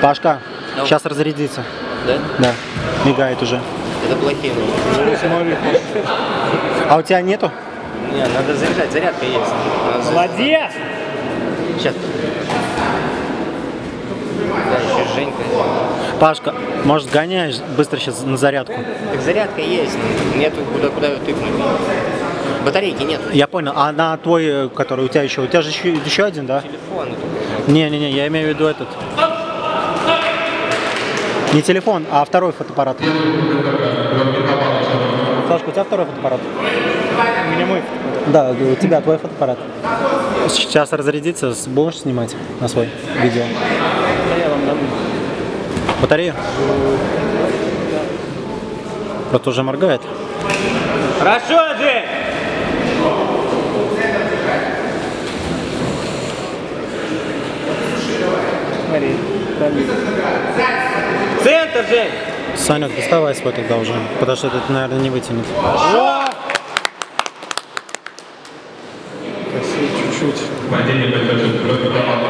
Пашка, Ну. сейчас разрядится. Да? Да, мигает уже. Это плохие новости. А у тебя нету? Не, надо заряжать, зарядка есть. Надо Молодец! Сейчас. Да, еще Женька. Пашка, может гоняешь быстро сейчас на зарядку? Так зарядка есть, нету куда, куда ее тыкнуть. Батарейки нет. Я понял. А на твой, э, который у тебя еще, у тебя же еще, еще один, да? Телефон. только. Не-не-не, я имею в виду этот. Не телефон, а второй фотоаппарат. Сашка, у тебя второй фотоаппарат? У меня мой. Да, у тебя твой фотоаппарат. Сейчас разрядится, будешь снимать на свой видео? Я вам дам. Батарею? Просто уже моргает. Хорошо, Жень! Смотри, там. Центр, Жень! Санек, доставай свой тогда уже, потому что этот, наверное, не вытянет. чуть-чуть. Против команды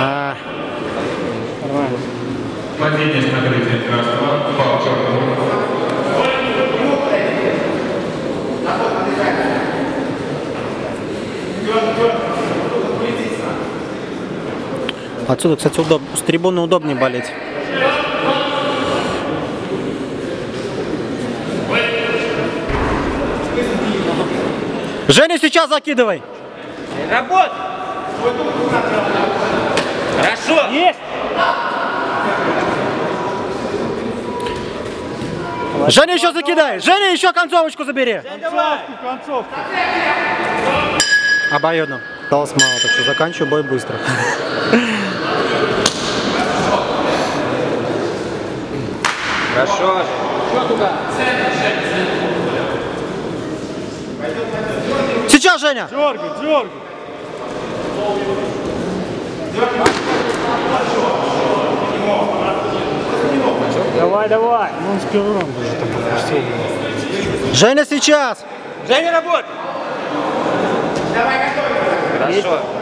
А, Нормально. Падение с накрытием красного. Фал черного. Отсюда, кстати, удоб... с трибуны удобнее болеть. Женя, сейчас закидывай! Работай! Хорошо! Есть! Женя, еще закидай! Женя, еще концовочку забери! Давай! Концовку! Обоюдно. Осталось мало, так что заканчиваю бой быстро. Хорошо. Сейчас, Женя! Дергай, дергай! Давай, давай! Ну, он с раунда уже там пропустил. Женя, сейчас! Женя, работай! Хорошо.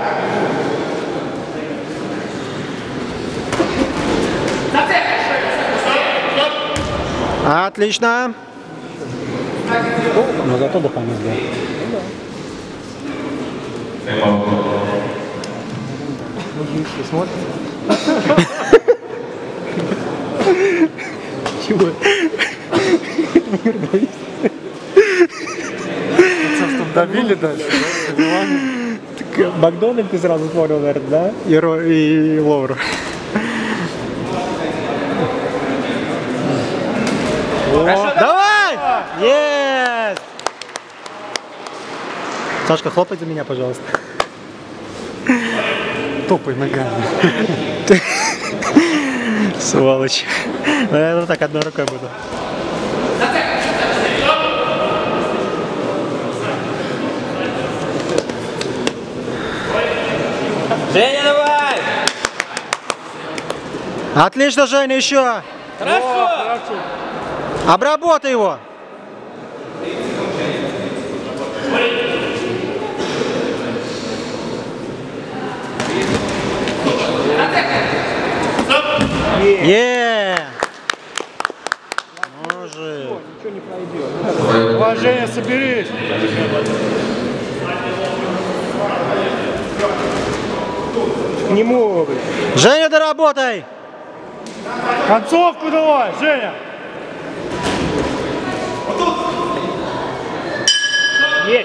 Отлично! Ну, зато дыхание было. Чего? Добили дальше? Так, э, Макдональд ты сразу смотрел, наверное, да? И, и Лоуру. Хорошо, Давай! Есть! Сашка, хлопай за меня, пожалуйста. Топай ногами. Сволочь. Наверное, так одной рукой буду. Женя, давай! Отлично, Женя, еще! Хорошо! Хорошо! Обработай его! Е! Мужик. Давай, Женя, соберись! К нему! Женя, доработай! Концовку давай, Женя! Есть!